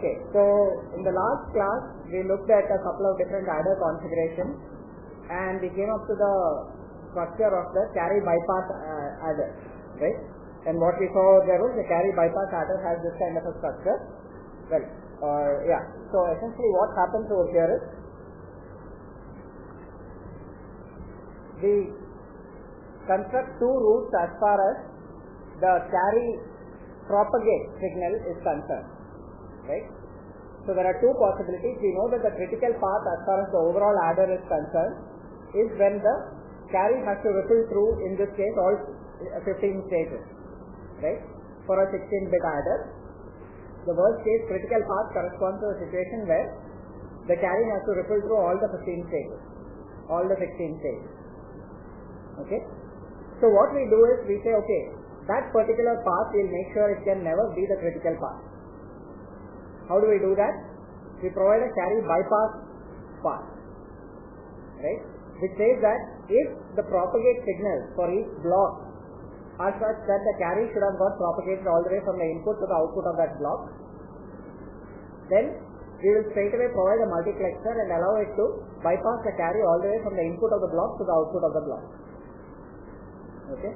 Okay, so in the last class we looked at a couple of different adder configurations and we came up to the structure of the carry bypass uh, adder, right? And what we saw there was the carry bypass adder has this kind of a structure. Well, uh, yeah. So essentially what happens over here is we construct two routes as far as the carry propagate signal is concerned. Right? So there are two possibilities. We know that the critical path as far as the overall adder is concerned is when the carry has to ripple through, in this case, all 15 stages. Right? For a 16-bit adder, the worst case critical path corresponds to a situation where the carry has to ripple through all the 15 stages, all the 16 stages. Okay? So what we do is we say, okay, that particular path we'll make sure it can never be the critical path. How do we do that? We provide a carry bypass path. Right? Which says that if the propagate signals for each block are such that the carry should have got propagated all the way from the input to the output of that block, then we will straight away provide a multiplexer and allow it to bypass the carry all the way from the input of the block to the output of the block. Okay.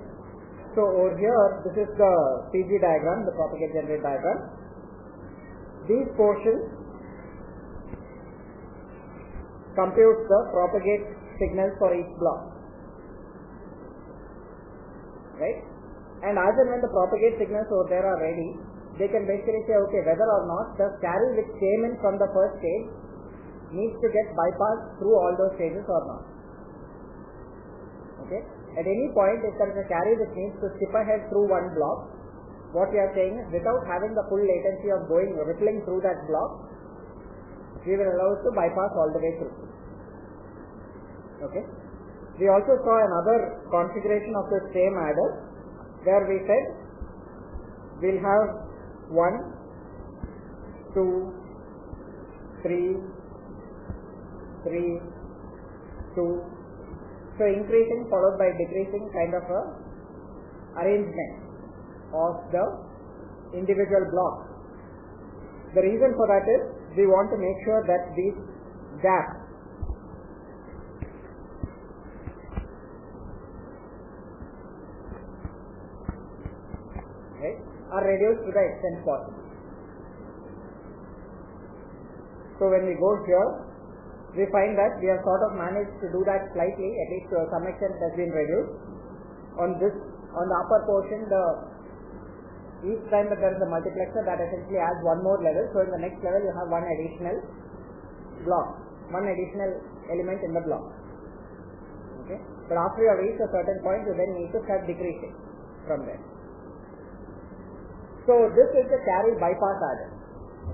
So over here, this is the PG diagram, the propagate generate diagram. These portions compute the propagate signals for each block. Right? And as and when the propagate signals over there are ready, they can basically say, okay, whether or not the carry which came in from the first stage needs to get bypassed through all those stages or not. Okay? At any point, if there is a carry which needs to skip ahead through one block, what we are saying is without having the full latency of going rippling through that block, we will allow it to bypass all the way through. Okay. We also saw another configuration of the same adder where we said we'll have one, two, three, three, two, so increasing followed by decreasing kind of a arrangement of the individual blocks. The reason for that is we want to make sure that these gaps right, are reduced to the extent possible. So when we go here, we find that we have sort of managed to do that slightly, at least to some extent has been reduced. On this, on the upper portion, the each time that there is a multiplexer that essentially adds one more level. So in the next level you have one additional block, one additional element in the block. Okay. But after you have reached a certain point, you then need to start decreasing from there. So this is the carry bypass adder.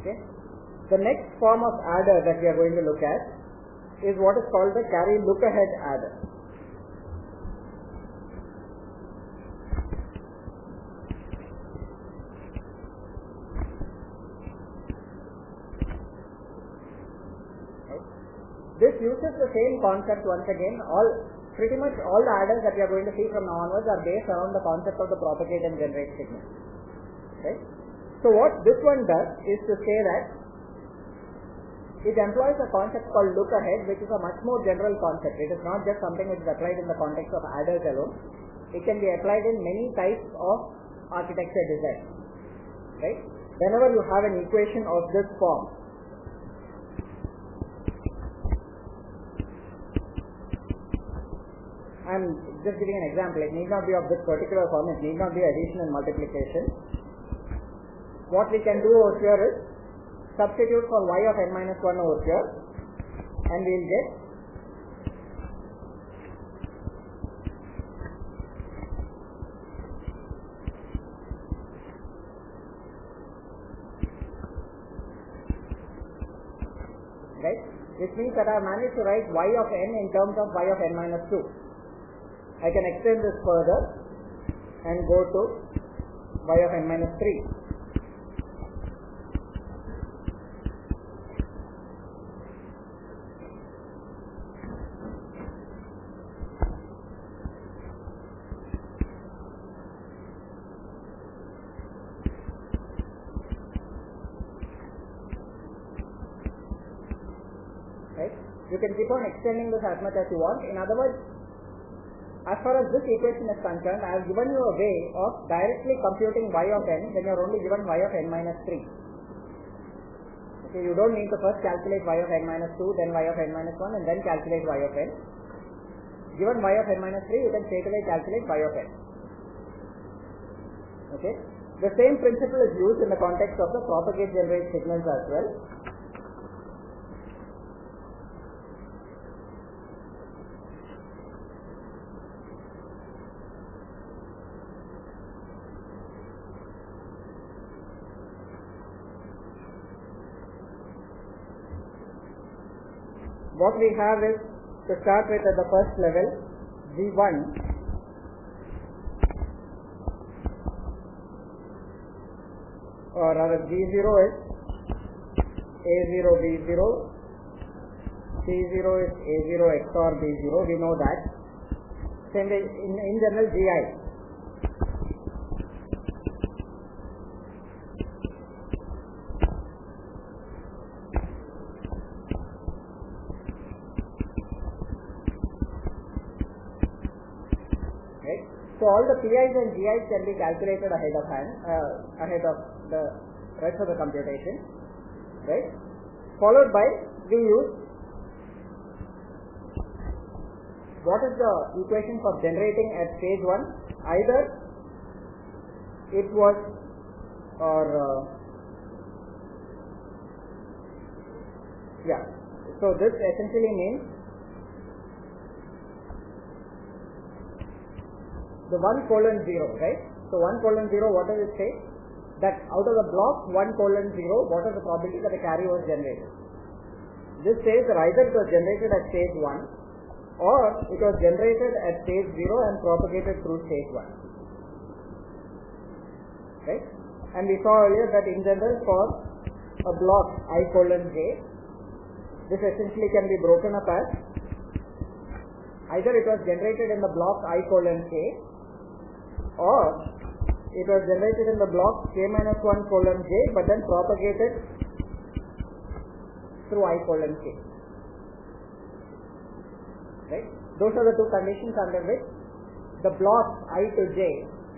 Okay. The next form of adder that we are going to look at is what is called the carry look ahead adder. This uses the same concept once again. All pretty much all the adders that we are going to see from now onwards are based around the concept of the propagate and generate signal. Right? So what this one does is to say that it employs a concept called look ahead, which is a much more general concept. It is not just something which is applied in the context of adders alone. It can be applied in many types of architecture design. Right? Whenever you have an equation of this form, I'm just giving an example. It need not be of this particular form. It need not be addition and multiplication. What we can do over here is substitute for y of n minus 1 over here and we'll get right which means that I have managed to write y of n in terms of y of n minus 2 I can extend this further and go to y of n minus 3. Right? You can keep on extending this as much as you want. In other words, as far as this equation is concerned, I have given you a way of directly computing y of n when you are only given y of n minus 3. Okay, you don't need to first calculate y of n minus 2, then y of n minus 1, and then calculate y of n. Given y of n minus 3, you can straight away calculate y of n. Okay. The same principle is used in the context of the propagate generate signals as well. What we have is to start with at the first level G1 or rather G0 is A0 B0 P0 is A0 XOR B0 we know that. Same in, in general GI right so all the PIs and GIs can be calculated ahead of hand uh, ahead of the rest of the computation, right? Followed by we use what is the equation for generating at stage 1? Either it was or uh, yeah, so this essentially means the 1 colon 0, right? So 1 colon 0, what does it say? that out of the block 1 colon 0, what is the probability that a carry was generated? This says that either it was generated at stage 1 or it was generated at stage 0 and propagated through stage 1. Right? And we saw earlier that in general for a block i colon j, this essentially can be broken up as either it was generated in the block i colon k or it was generated in the block k minus 1 colon j but then propagated through i colon k. Right? Those are the two conditions under which the block i to j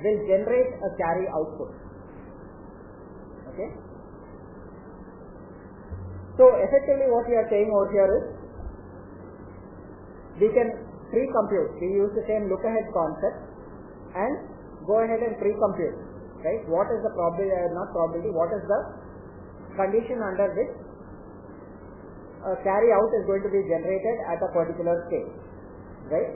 will generate a carry output. Okay? So effectively what we are saying over here is we can pre-compute. We use the same look ahead concept and go ahead and pre-compute, right? What is the probability, uh, not probability, what is the condition under which a carry out is going to be generated at a particular stage, right?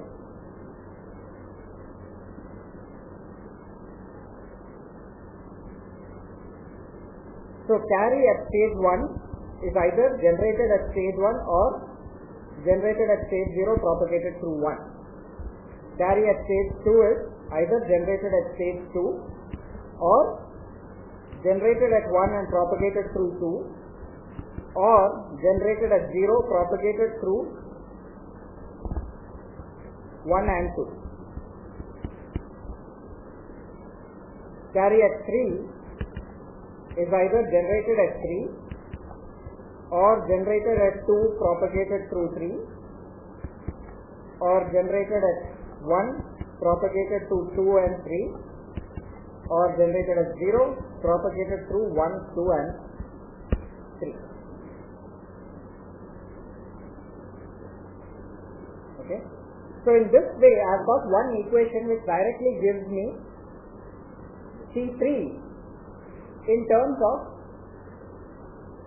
So carry at stage 1 is either generated at stage 1 or generated at stage 0 propagated through 1. Carry at stage 2 is either generated at stage 2 or generated at 1 and propagated through 2 or generated at 0 propagated through 1 and 2. Carry at 3 is either generated at 3 or generated at 2 propagated through 3 or generated at 1 propagated to 2 and 3 or generated as 0 propagated through 1, 2 and 3. Okay. So in this way I have got one equation which directly gives me C3 in terms of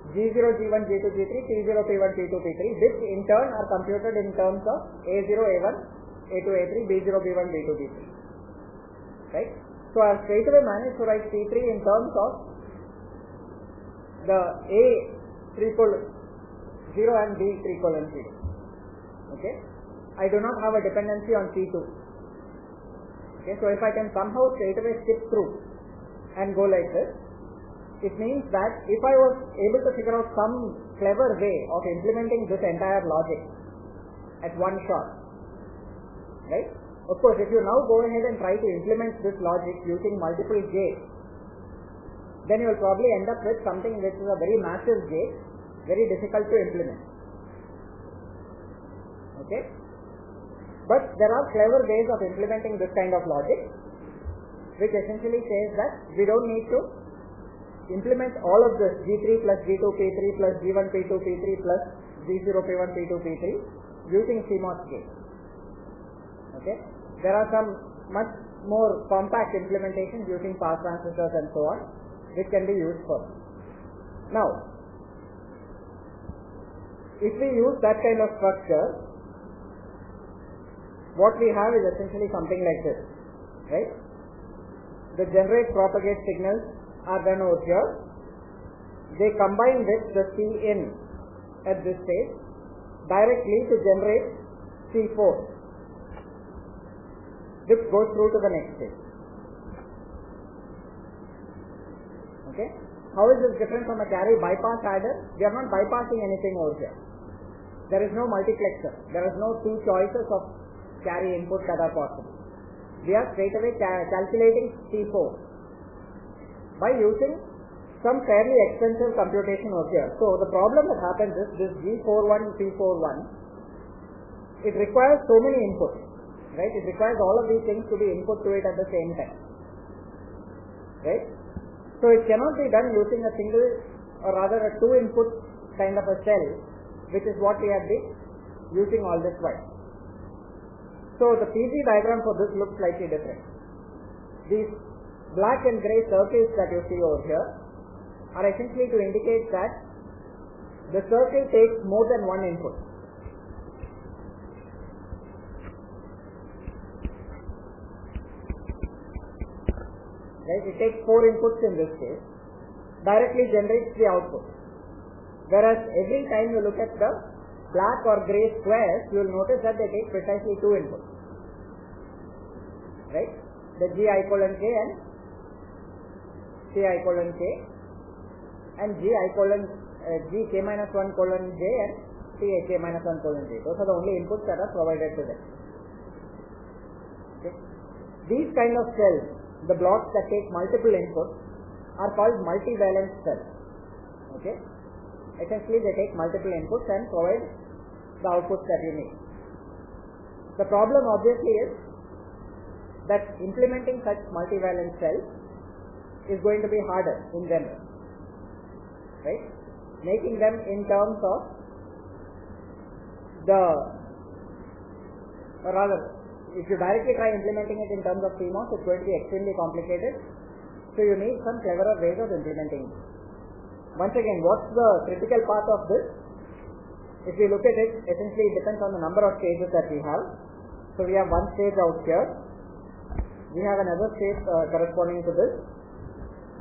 G0, G1, G2, G3, P0, P1, P2, P3 which in turn are computed in terms of A0, A1, A2, A3, B0, B1, B2, B3. Right? So I straight away managed to write C3 in terms of the A triple 0 and B 3 colon 0. Okay? I do not have a dependency on C2. Okay, so if I can somehow straight away skip through and go like this, it means that if I was able to figure out some clever way of implementing this entire logic at one shot, right? Of course, if you now go ahead and try to implement this logic using multiple gates, then you will probably end up with something which is a very massive gate, very difficult to implement. Okay? But there are clever ways of implementing this kind of logic, which essentially says that we don't need to implement all of this G3 plus G2 P3 plus G1 P2 P3 plus G0 P1 P2 P3 using CMOS gate. Okay? There are some much more compact implementations using pass transistors and so on, which can be used for. Now, if we use that kind of structure, what we have is essentially something like this, right? The generate propagate signals are done over here. They combine with the C in at this stage directly to generate C4 which goes through to the next stage. Okay? How is this different from a carry bypass adder? We are not bypassing anything over here. There is no multiplexer. There is no two choices of carry input that are possible. We are straight away ca- calculating C4 by using some fairly expensive computation over here. So the problem that happens is this G41, P41, it requires so many inputs, right? It requires all of these things to be input to it at the same time, right? So it cannot be done using a single or rather a two input kind of a cell, which is what we have been using all this while. So the PG diagram for this looks slightly different. These black and gray circles that you see over here are essentially to indicate that the circle takes more than one input. Right? It takes four inputs in this case, directly generates the output. Whereas every time you look at the black or gray squares, you will notice that they take precisely two inputs. Right? The G i colon K and P i colon K and G i colon uh, G K minus 1 colon J and C a K minus 1 colon J. Those are the only inputs that are provided to them. Okay? These kind of cells, the blocks that take multiple inputs, are called multivalent cells. Okay? Essentially, they take multiple inputs and provide the outputs that you need. The problem obviously is that implementing such multivalent cells is going to be harder in general. Right? Making them in terms of the, or rather, if you directly try implementing it in terms of CMOS, it's going to be extremely complicated. So you need some cleverer ways of implementing it. Once again, what's the critical path of this? If you look at it, essentially it depends on the number of stages that we have. So we have one stage out here. We have another stage uh, corresponding to this,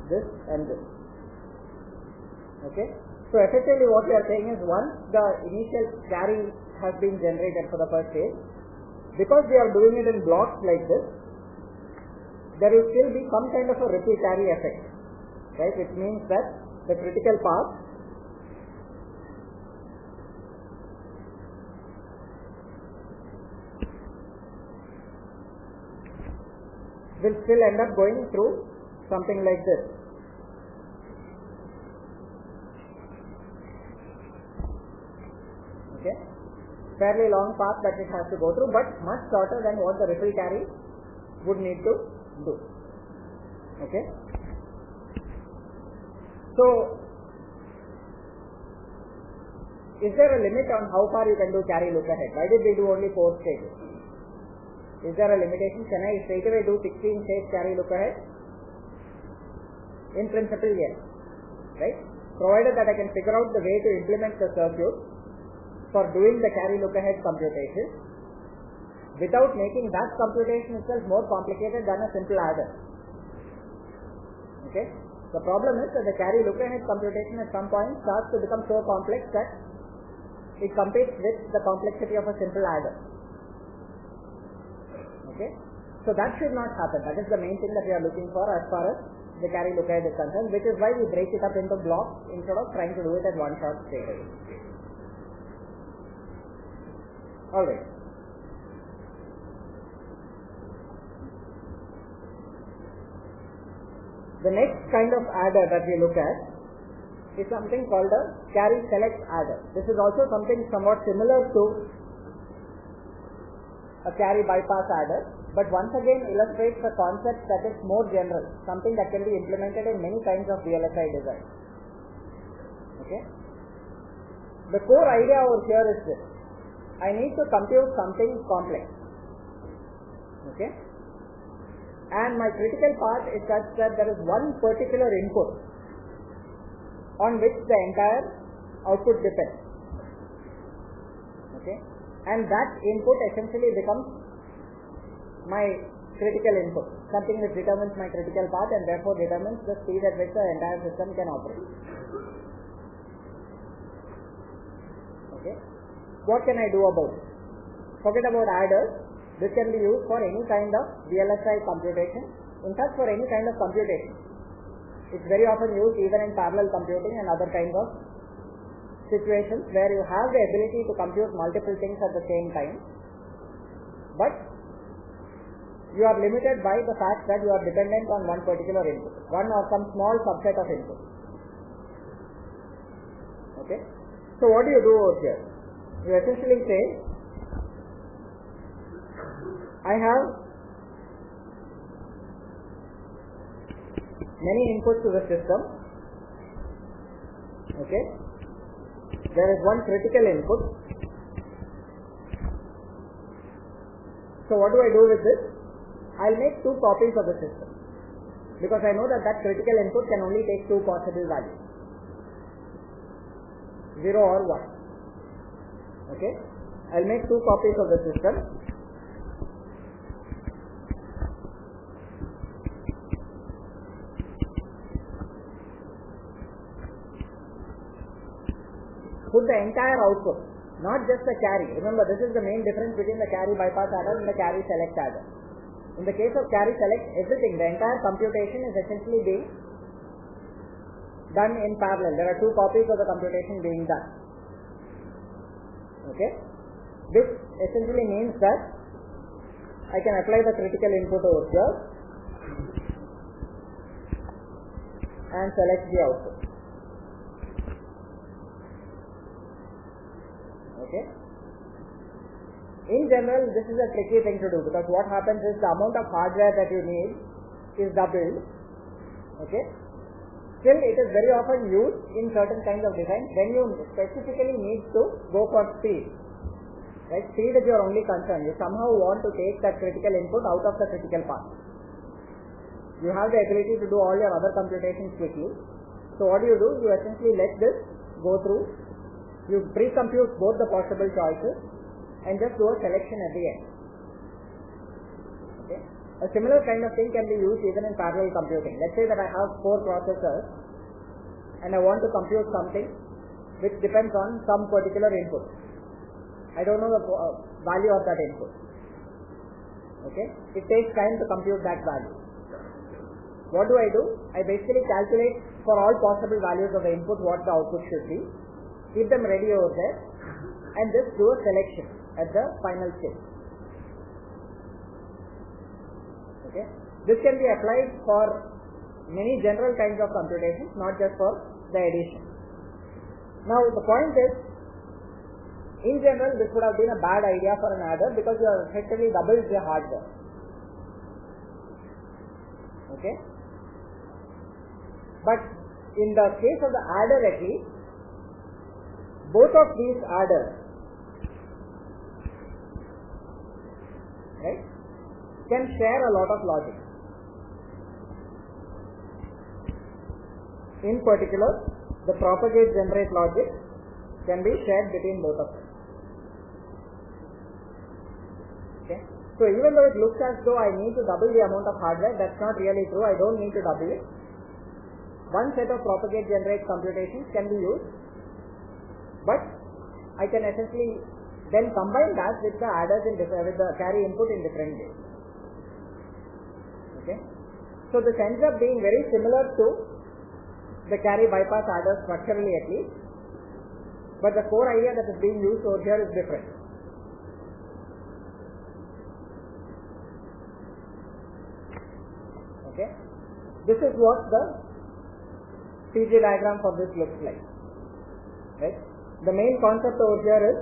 this and this. Okay. So effectively what we are saying is once the initial carry has been generated for the first stage, because we are doing it in blocks like this, there will still be some kind of a ripple effect, right? Which means that the critical path will still end up going through something like this. Okay? Fairly long path that it has to go through, but much shorter than what the ripple carry would need to do. Okay? So, is there a limit on how far you can do carry look ahead? Why did we do only four stages? Is there a limitation? Can I straight away do 16 stage carry look ahead? In principle, yes. Right? Provided that I can figure out the way to implement the circuit for doing the carry look ahead computation without making that computation itself more complicated than a simple adder. Okay? The problem is that the carry look ahead computation at some point starts to become so complex that it competes with the complexity of a simple adder. Okay? So that should not happen. That is the main thing that we are looking for as far as the carry look ahead is concerned, which is why we break it up into blocks instead of trying to do it at one shot straight away. Alright. The next kind of adder that we look at is something called a carry select adder. This is also something somewhat similar to a carry bypass adder, but once again illustrates a concept that is more general, something that can be implemented in many kinds of VLSI design. Okay? The core idea over here is this. I need to compute something complex. Okay? And my critical path is such that there is one particular input on which the entire output depends. Okay? And that input essentially becomes my critical input, something which determines my critical path and therefore determines the speed at which the entire system can operate. Okay? What can I do about it? Forget about adders. This can be used for any kind of VLSI computation. In fact, for any kind of computation. It's very often used even in parallel computing and other kinds of situations where you have the ability to compute multiple things at the same time. But you are limited by the fact that you are dependent on one particular input, one or some small subset of input. Okay? So what do you do here? You essentially say, I have many inputs to the system. Okay? There is one critical input. So what do I do with this? I'll make two copies of the system. Because I know that that critical input can only take two possible values. 0 or 1. Okay? I'll make two copies of the system. Put the entire output, not just the carry. Remember, this is the main difference between the carry bypass adder and the carry select adder. In the case of carry select, everything, the entire computation is essentially being done in parallel. There are two copies of the computation being done. Okay? This essentially means that I can apply the critical input over here and select the output. Okay? In general, this is a tricky thing to do because what happens is the amount of hardware that you need is doubled. Okay? Still, it is very often used in certain kinds of design when you specifically need to go for speed. Right? Speed is your only concern. You somehow want to take that critical input out of the critical path. You have the ability to do all your other computations quickly. So what do you do? You essentially let this go through. You pre-compute both the possible choices and just do a selection at the end. A similar kind of thing can be used even in parallel computing. Let's say that I have four processors and I want to compute something which depends on some particular input. I don't know the uh, value of that input. Okay? It takes time to compute that value. What do I do? I basically calculate for all possible values of the input what the output should be, keep them ready over there, and just do a selection at the final stage. Okay? This can be applied for many general kinds of computations, not just for the addition. Now the point is, in general, this would have been a bad idea for an adder because you have effectively doubled the hardware. Okay? But in the case of the adder at least, both of these adders right, can share a lot of logic. In particular, the propagate generate logic can be shared between both of them. Okay? So even though it looks as though I need to double the amount of hardware, that's not really true. I don't need to double it. One set of propagate generate computations can be used, but I can essentially then combine that with the adders in with the carry input in different ways. Okay? So this ends up being very similar to the carry bypass adder structurally at least, but the core idea that is being used over here is different. Okay? This is what the PG diagram for this looks like. Right? The main concept over here is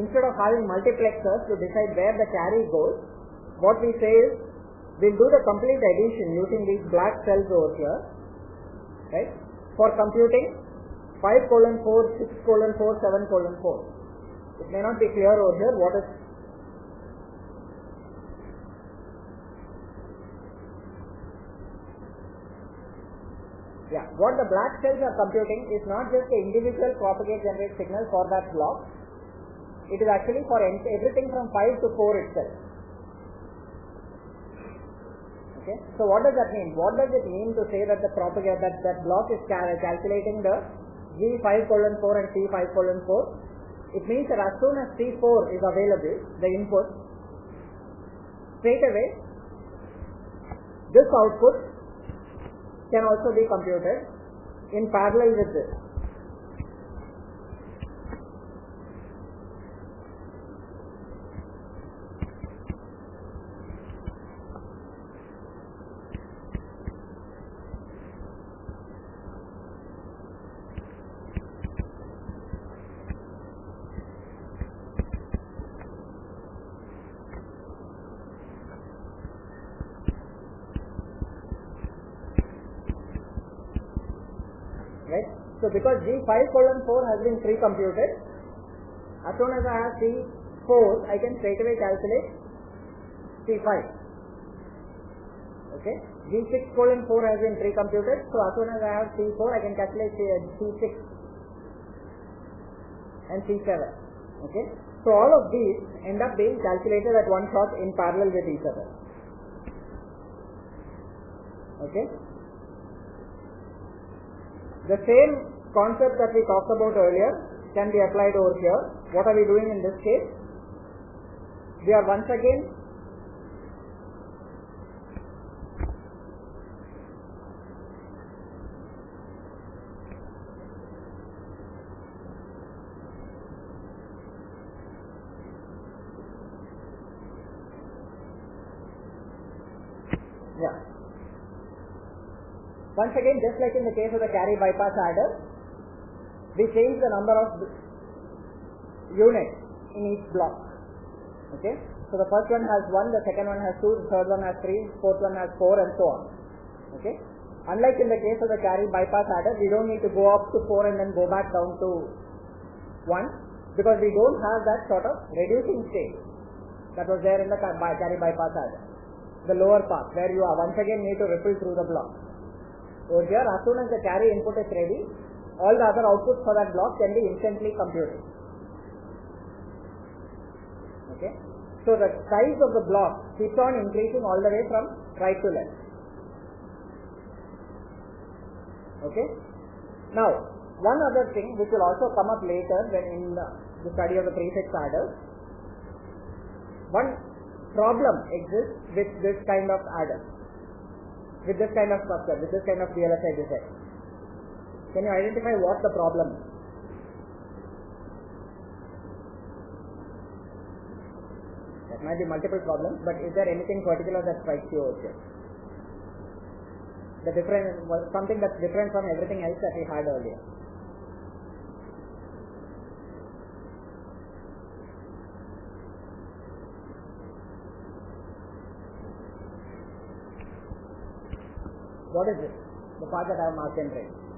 instead of having multiplexers to decide where the carry goes, what we say is we'll do the complete addition using these black cells over here, right? For computing 5 colon 4, 6 colon 4, 7 colon 4. It may not be clear over here what is Yeah, what the black cells are computing is not just the individual propagate generate signal for that block. It is actually for everything from 5 to 4 itself. Okay, so what does that mean? What does it mean to say that the propagate that that block is cal- calculating the G5 colon 4 and P5 colon 4? It means that as soon as C4 is available, the input, straight away this output can also be computed in parallel with this. right? So because G5 colon 4 has been pre-computed, as soon as I have C4, I can straight away calculate C5. Okay? G6 colon 4 has been pre-computed, so as soon as I have C4, I can calculate C6 and C7. Okay? So all of these end up being calculated at one shot in parallel with each other. Okay? The same concept that we talked about earlier can be applied over here. What are we doing in this case? We are once again yeah once again, just like in the case of the carry bypass adder, we change the number of units in each block. Okay? So the first one has one, the second one has two, the third one has three, fourth one has four, and so on. Okay? Unlike in the case of the carry bypass adder, we don't need to go up to four and then go back down to one because we don't have that sort of reducing state that was there in the carry bypass adder. The lower part where you are once again need to ripple through the block. Over here, as soon as the carry input is ready, all the other outputs for that block can be instantly computed. Okay? So the size of the block keeps on increasing all the way from right to left. Okay? Now, one other thing which will also come up later when in the, study of the prefix adders, one problem exists with this kind of adder with this kind of structure, with this kind of VLSI design. Can you identify what the problem is? There might be multiple problems, but is there anything particular that strikes you over here? The difference was something that's different from everything else that we had earlier. What is it? The part that I have marked red.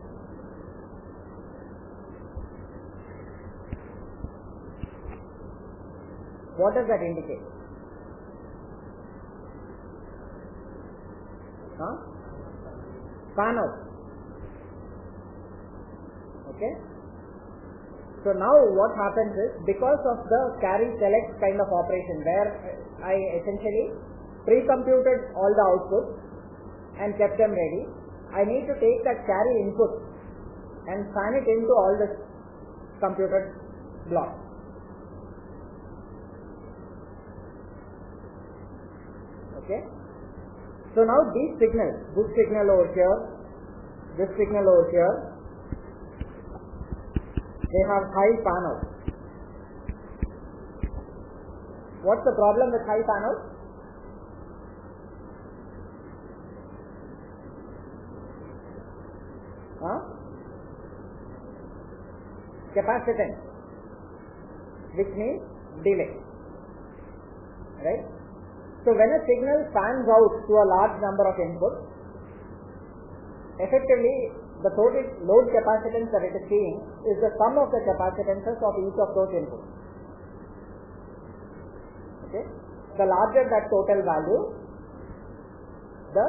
What does that indicate? Huh? Out. Okay? So now what happens is because of the carry select kind of operation where I essentially pre-computed all the outputs and kept them ready, I need to take that carry input and fan it into all the computed blocks. Okay? So now these signals, this signal over here, this signal over here, they have high out. What's the problem with high out? Huh? Capacitance. which means delay. Right? So when a signal fans out to a large number of inputs, effectively the total load capacitance that it is seeing is the sum of the capacitances of each of those inputs. Okay? The larger that total value, the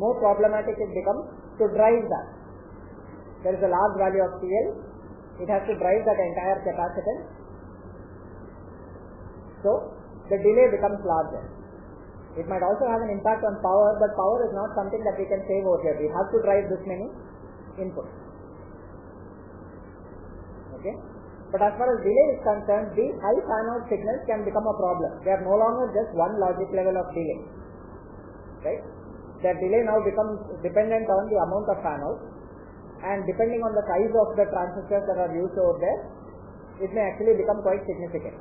more problematic it becomes to drive that. There is a large value of CL, it has to drive that entire capacitance. So the delay becomes larger. It might also have an impact on power, but power is not something that we can save over here. We have to drive this many inputs. Okay? But as far as delay is concerned, these high fan out signals can become a problem. They are no longer just one logic level of delay. Right? Their delay now becomes dependent on the amount of fan out and depending on the size of the transistors that are used over there, it may actually become quite significant.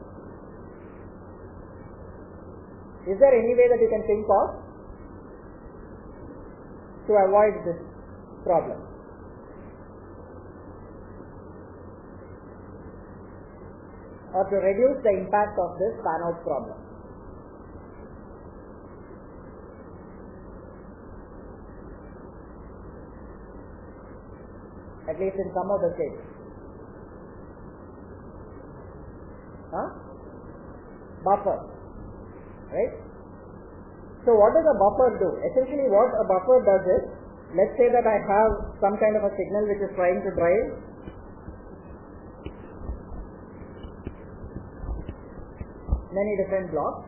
Is there any way that you can think of to avoid this problem? Or to reduce the impact of this fan out problem? At least in some of the cases. Huh? Buffer right? So what does a buffer do? Essentially what a buffer does is, let's say that I have some kind of a signal which is trying to drive many different blocks.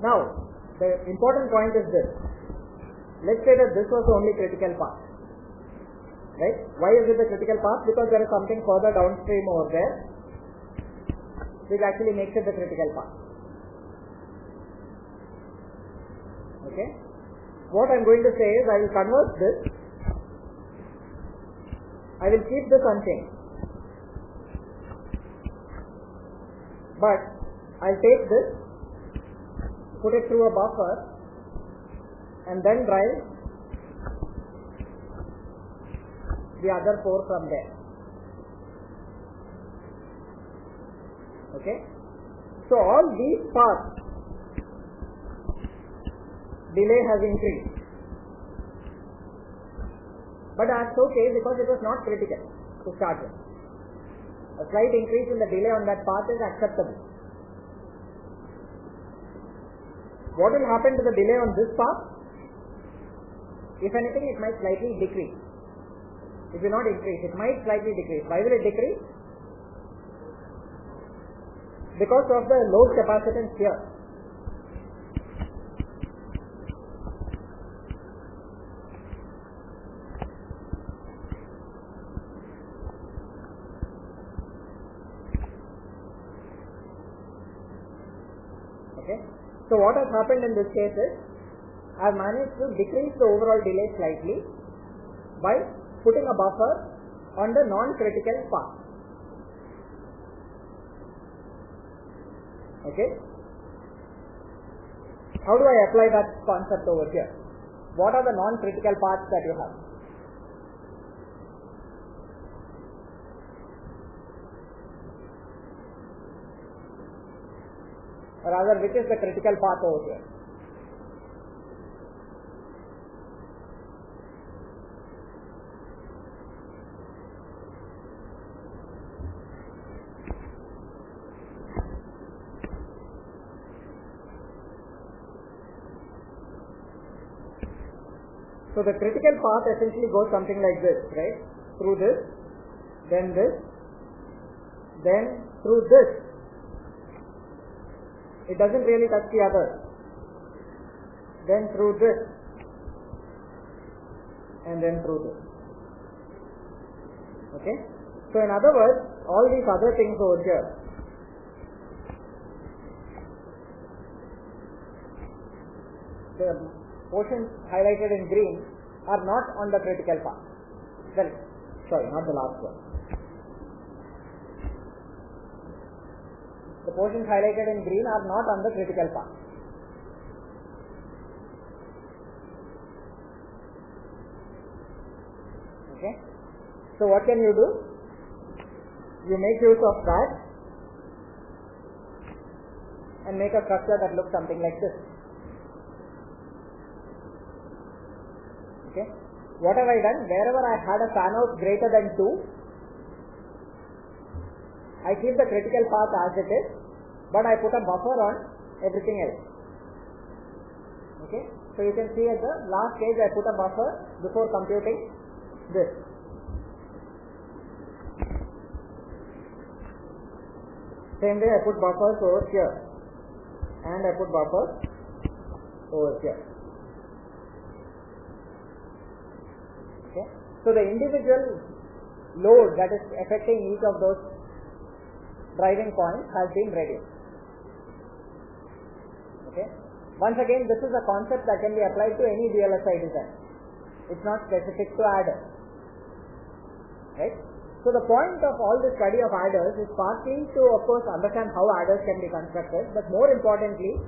Now, the important point is this. Let's say that this was the only critical path. Right? Why is it the critical path? Because there is something further downstream over there which actually makes it the critical path. Okay? What I am going to say is I will convert this. I will keep this unchanged. But I'll take this, put it through a buffer and then drive the other four from there. Okay? So all these paths delay has increased. But that's okay because it was not critical to start with. A slight increase in the delay on that path is acceptable. What will happen to the delay on this path? If anything, it might slightly decrease. It will not increase, it might slightly decrease. Why will it decrease? Because of the load capacitance here. Okay. So what has happened in this case is I have managed to decrease the overall delay slightly by putting a buffer on the non-critical path. Okay. How do I apply that concept over here? What are the non-critical paths that you have? or rather which is the critical path over here. So the critical path essentially goes something like this, right? Through this, then this, then through this, it doesn't really touch the other. Then through this, and then through this. Okay? So in other words, all these other things over here, the portions highlighted in green are not on the critical path. Well, sorry, not the last one. The portions highlighted in green are not on the critical path. Okay. So what can you do? You make use of that and make a structure that looks something like this. Okay. What have I done? Wherever I had a fan out greater than 2, I keep the critical path as it is, but I put a buffer on everything else. Okay. So you can see at the last stage I put a buffer before computing this. Same way I put buffers over here and I put buffers over here. Okay. So the individual load that is affecting each of those driving points has been reduced. Okay. Once again, this is a concept that can be applied to any VLSI design. It's not specific to adders. Right? So the point of all the study of adders is partly to of course understand how adders can be constructed, but more importantly,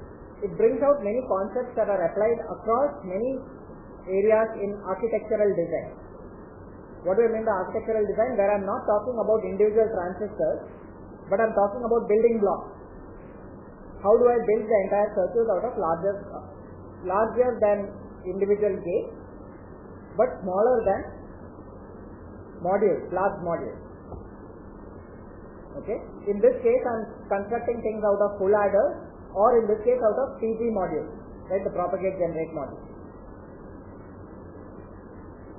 it brings out many concepts that are applied across many areas in architectural design. What do I mean by architectural design? Where I'm not talking about individual transistors, but I'm talking about building blocks. How do I build the entire circuit out of larger, larger than individual gates, but smaller than modules, large modules. Okay. In this case, I'm constructing things out of full adder, or in this case, out of PG modules, right? The propagate generate module.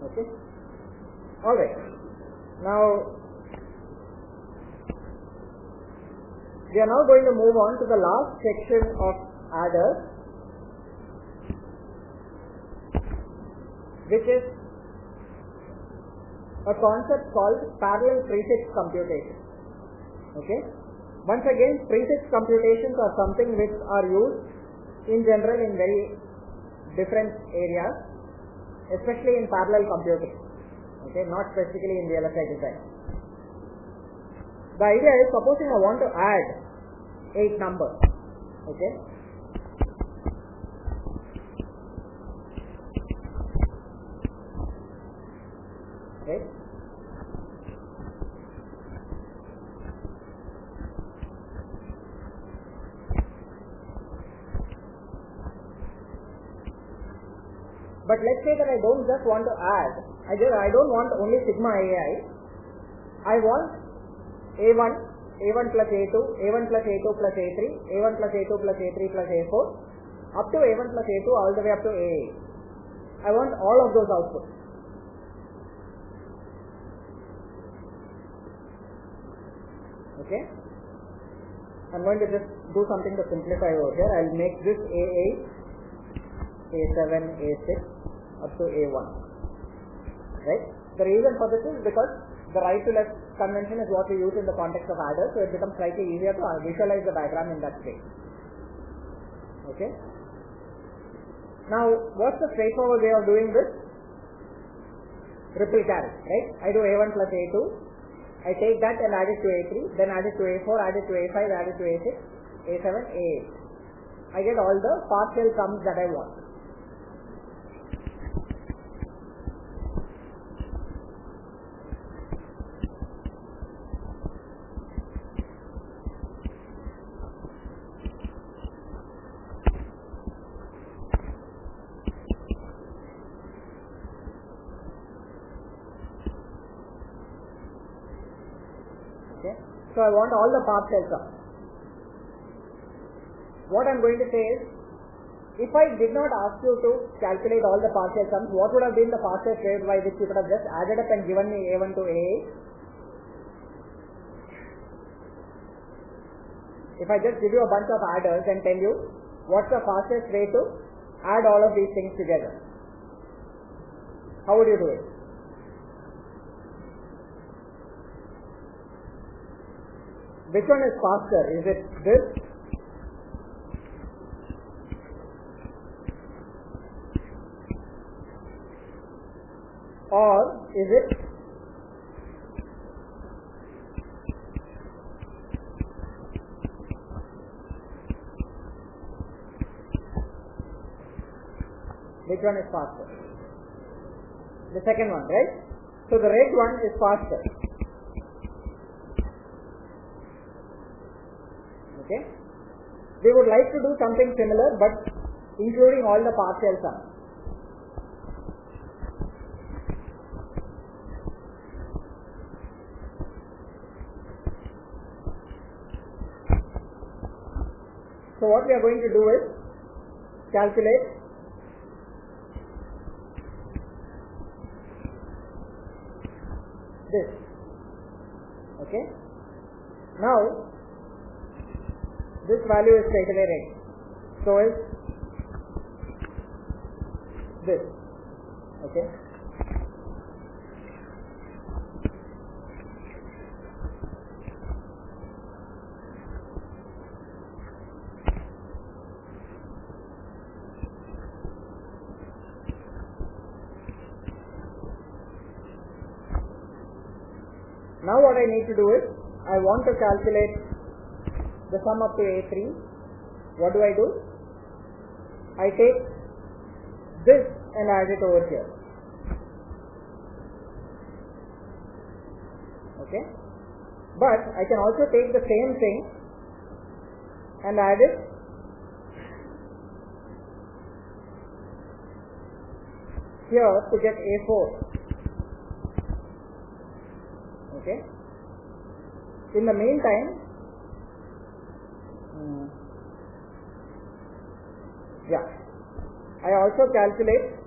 Okay. All right. Now, we are now going to move on to the last section of adders, which is a concept called parallel prefix computation. Okay. Once again, prefix computations are something which are used in general in very different areas, especially in parallel computing. Okay, not specifically in VLSI design. The idea is supposing I want to add 8 numbers. Okay. Right? But let's say that I don't just want to add, I just I don't want only sigma AI. I want A1, A1 plus A2, A1 plus A2 plus A3, A1 plus A2 plus A3 plus A4, up to A1 plus A2 all the way up to A8. I want all of those outputs. Okay? I'm going to just do something to simplify over here. I'll make this A8, A7, A6 up to A1. Right? The reason for this is because the right to left convention is what we use in the context of adders, so it becomes slightly easier to uh, visualize the diagram in that way. Okay? Now, what's the straightforward way of doing this? Ripple carry, right? I do A1 plus A2, I take that and add it to A3, then add it to A4, add it to A5, add it to A6, A7, A8. I get all the partial sums that I want. Okay. So I want all the partial sums. What I'm going to say is, if I did not ask you to calculate all the partial sums, what would have been the fastest way by which you could have just added up and given me A1 to A8? If I just give you a bunch of adders and tell you what's the fastest way to add all of these things together, how would you do it? Which one is faster? Is it this or is it which one is faster? The second one, right? So the red one is faster. Okay? they would like to do something similar but including all the partial sums. So what we are going to do is calculate this. Okay. Now this value is straight away ready. So is this. Okay. Now what I need to do is, I want to calculate the sum to A3. What do I do? I take this and add it over here. Okay. But I can also take the same thing and add it here to get A4 okay in the meantime hmm, yeah. I also calculate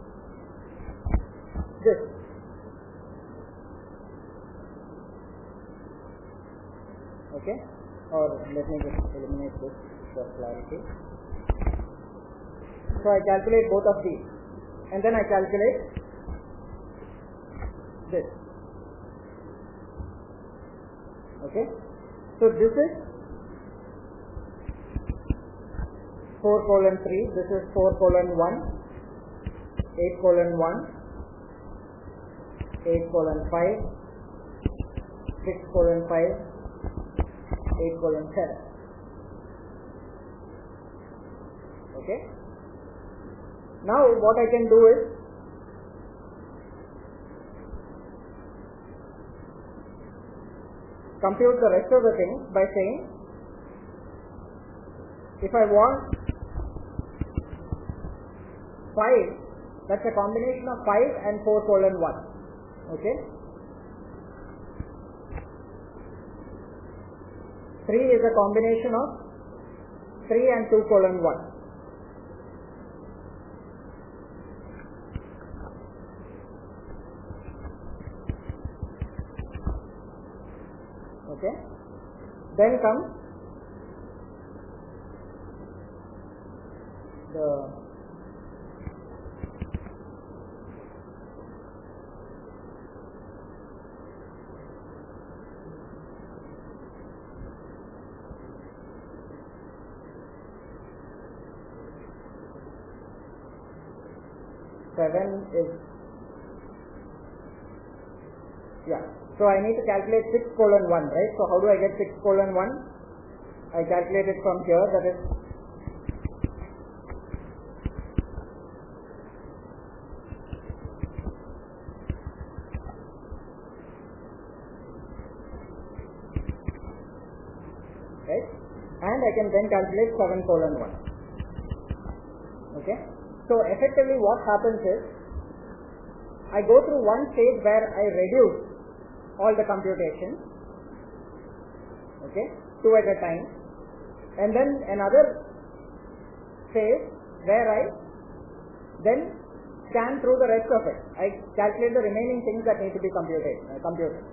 this. Okay. Or let me just eliminate this for clarity. So I calculate both of these. And then I calculate this. Okay. So this is 4 colon 3 this is 4 colon 1 8 colon 1 8 colon 5 6 colon 5 8 colon 7 okay? Now what I can do is compute the rest of the things by saying if I want 5 that's a combination of 5 and 4 colon 1 okay? 3 is a combination of 3 and 2 colon 1 okay? Then comes the seven is yeah so I need to calculate 6 colon 1, right? So how do I get 6 colon 1? I calculate it from here, that is right? And I can then calculate 7 colon 1. Okay? So effectively what happens is, I go through one stage where I reduce all the computations okay two at a time. And then another phase where I then scan through the rest of it. I calculate the remaining things that need to be computed uh, computed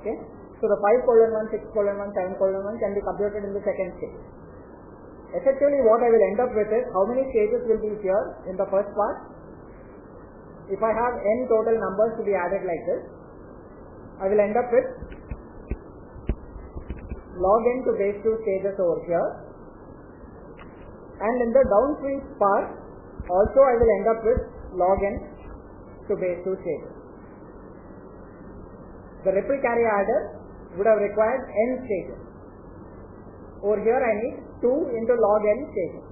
okay. So the 5 colon 1 6 colon 1 7 colon 1 can be computed in the second stage effectively what I will end up with is how many stages will be here in the first part if I have n total numbers to be added like this I will end up with log n to base 2 stages over here and in the downstream part also I will end up with log n to base 2 stages. The ripple carry adder would have required n stages. Over here I need 2 into log n taken.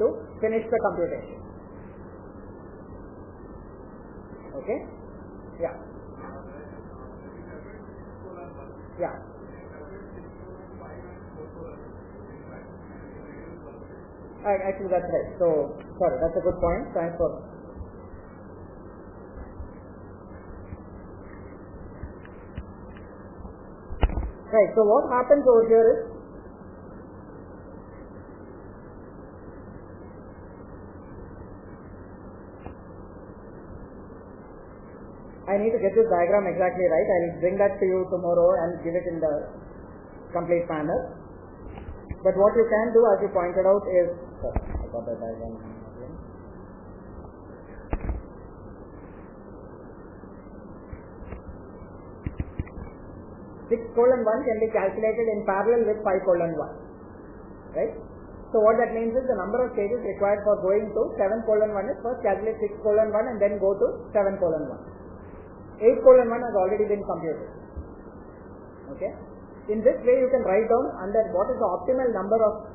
To finish the computation. Okay? Yeah. Yeah. Actually, that's right. So, sorry, that's a good point. Thanks for Right, so what happens over here is I need to get this diagram exactly right. I'll bring that to you tomorrow and give it in the complete manner. But what you can do, as you pointed out, is sorry, I got diagram again. Six colon one can be calculated in parallel with five colon one, right? So what that means is the number of stages required for going to seven colon one is first calculate six colon one and then go to seven colon one. 8 colon 1 has already been computed. Okay. In this way you can write down under what is the optimal number of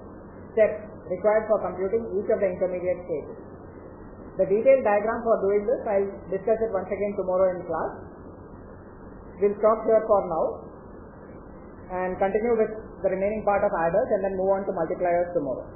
steps required for computing each of the intermediate stages. The detailed diagram for doing this I'll discuss it once again tomorrow in class. We'll stop here for now and continue with the remaining part of adders and then move on to multipliers tomorrow.